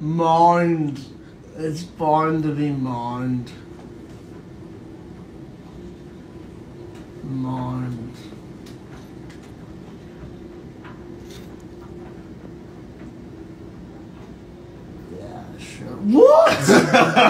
Mind. It's bound to be mind. Mind. Yeah, sure. What?